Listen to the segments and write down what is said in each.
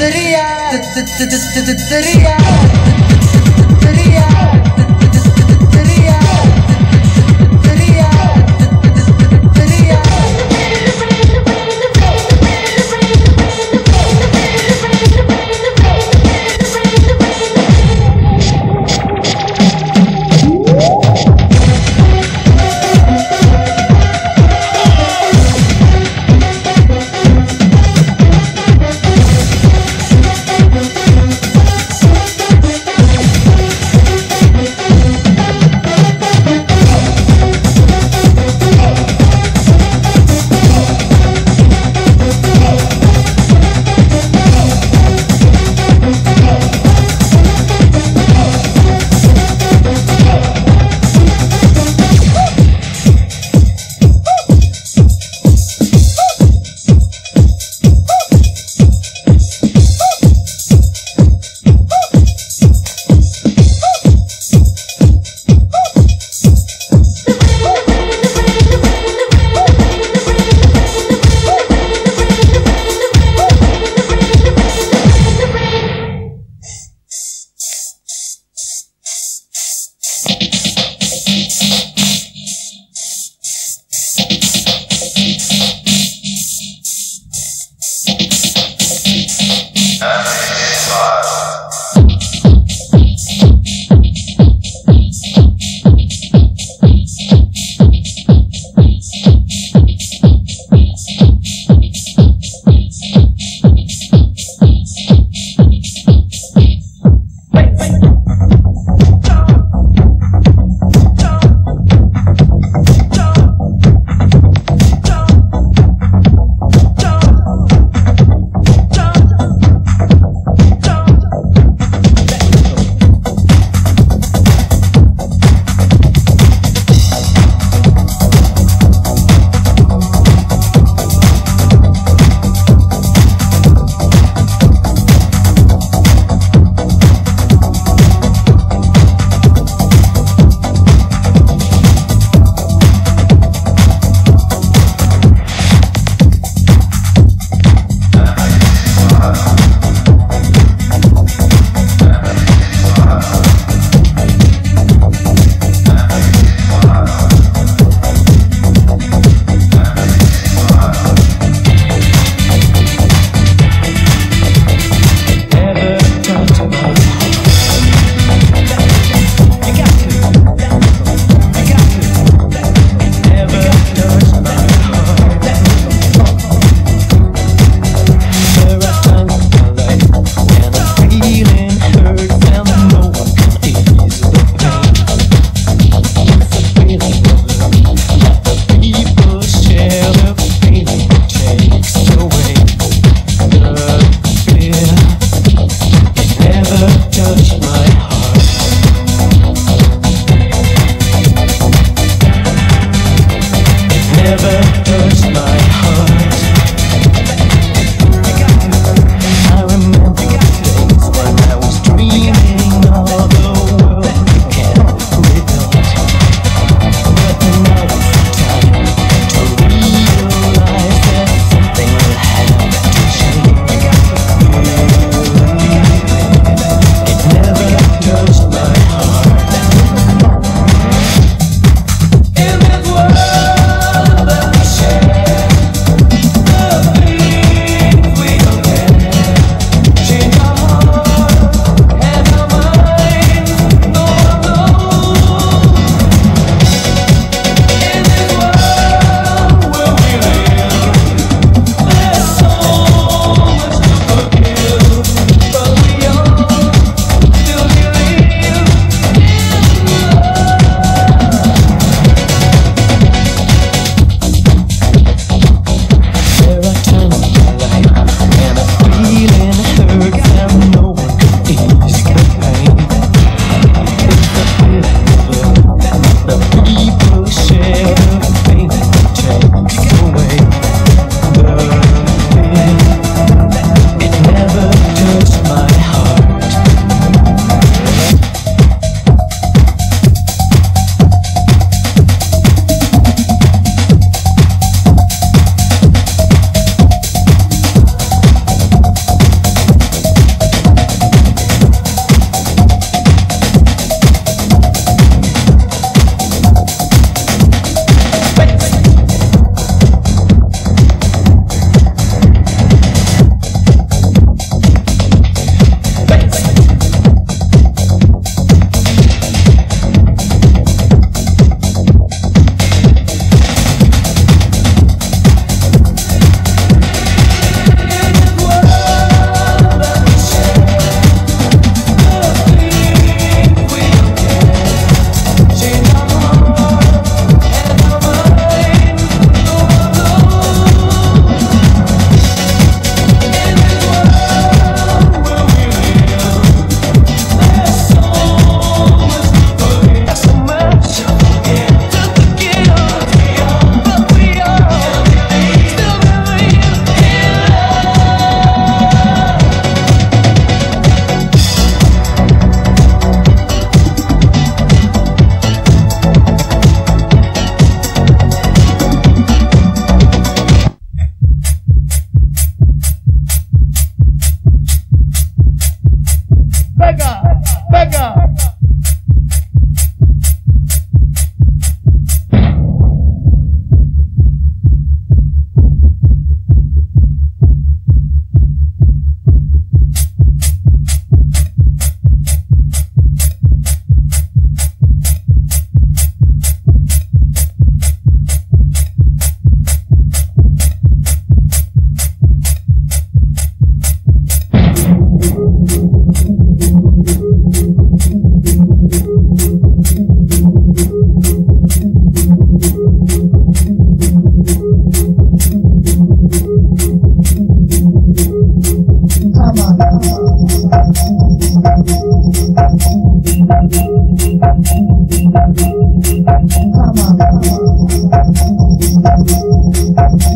تتريا تتريا.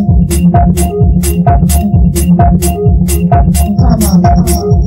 Come on, come on.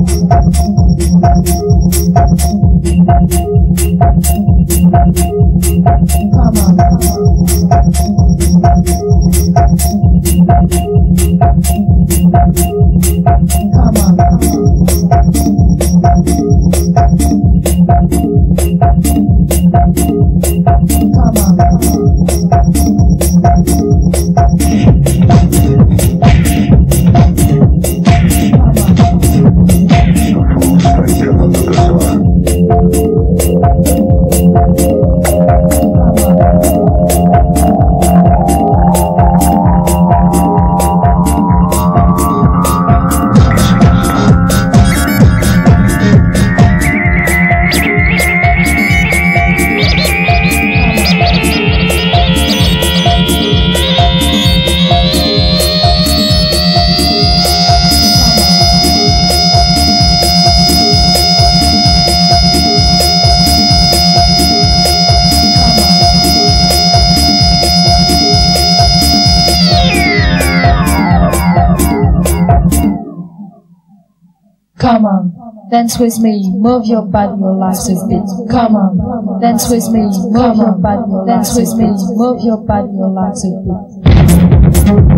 twist me, move your body, your life twist beat. Come on, then twist me, move your body, your life is beat. Then twist me, move your body, your life twist beat.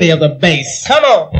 Feel the bass. Come on.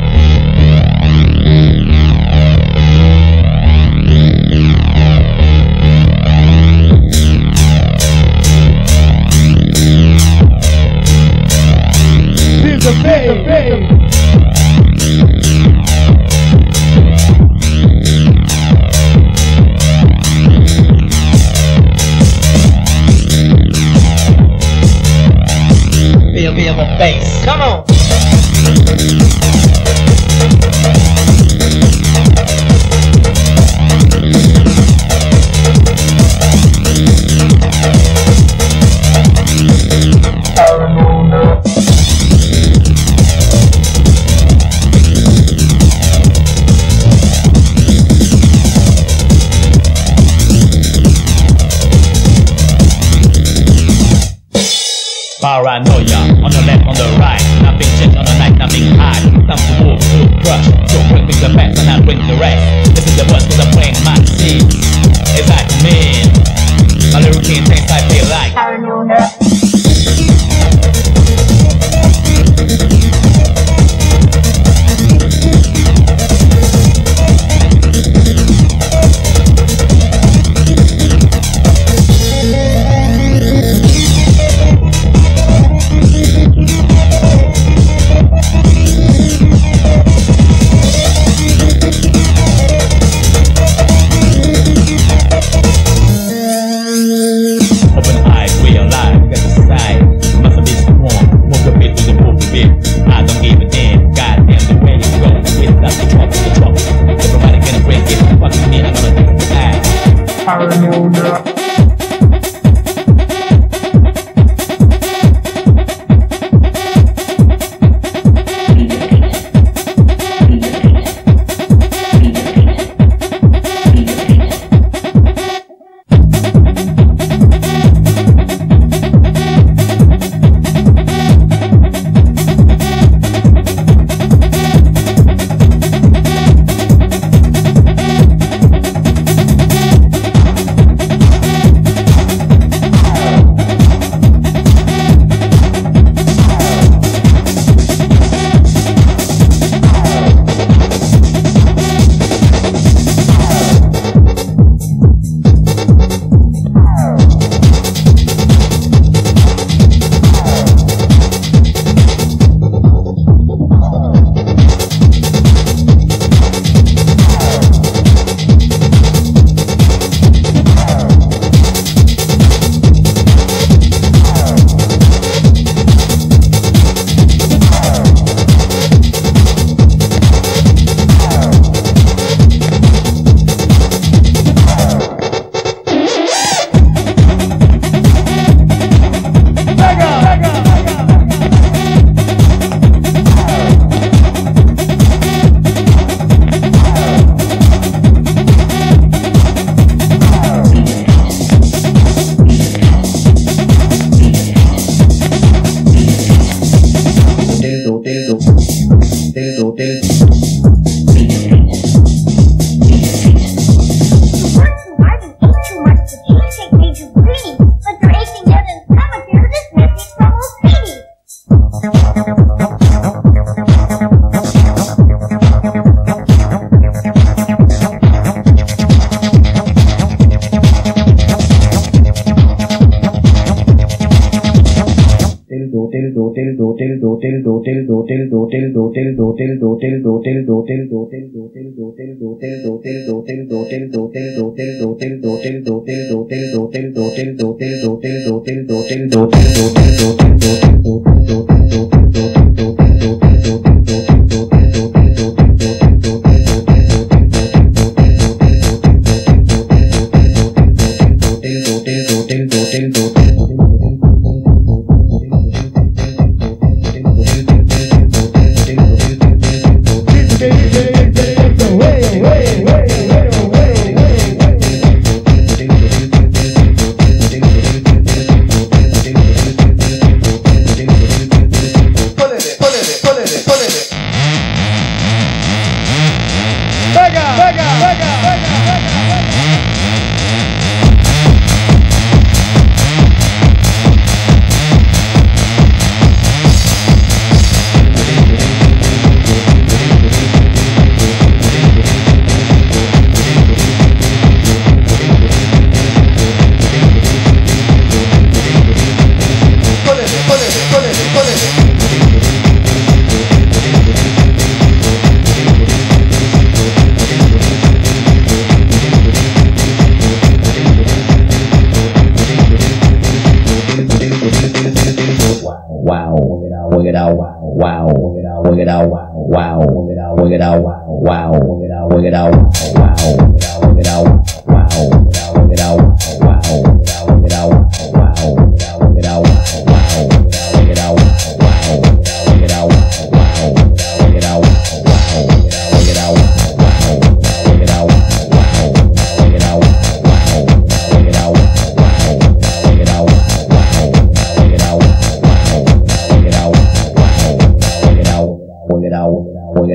Ass.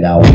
Out.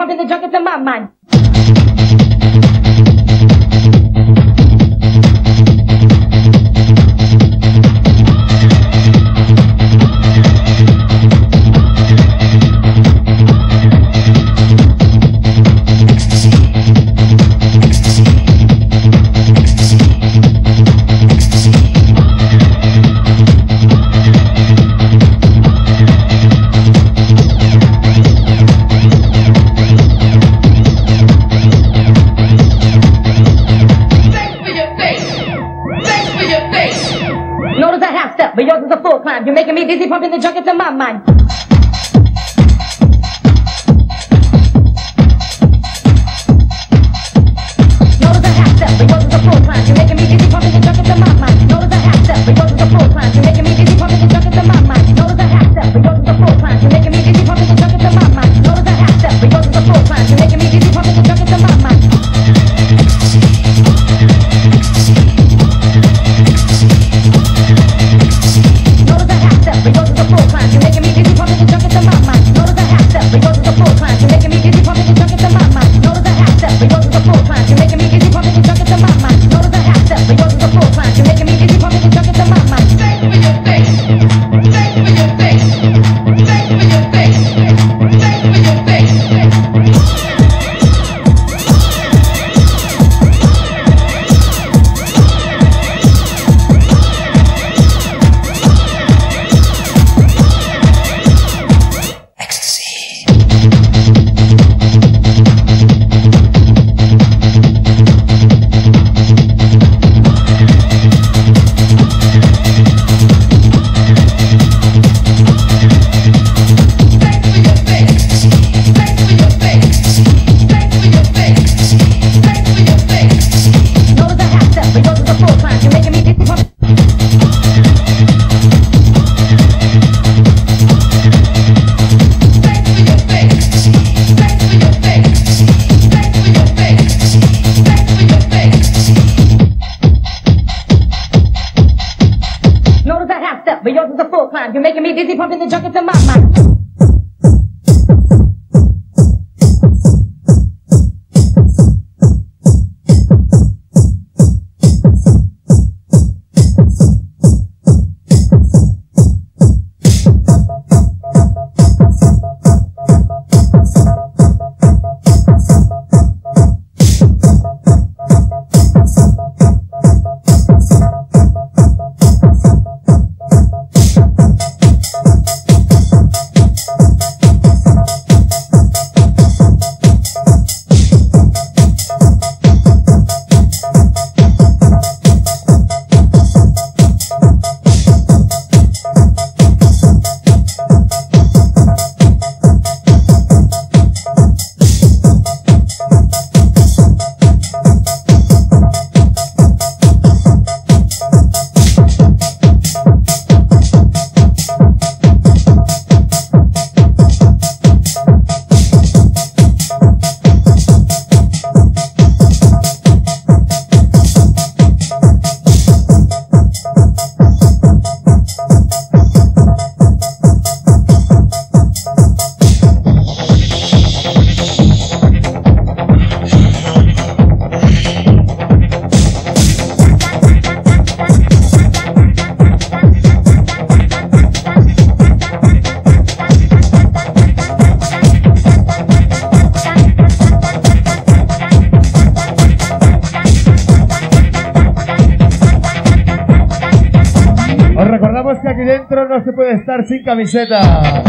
I'm in the junk of the man. Get this from in the junk, in my mind. no se puede estar sin camiseta.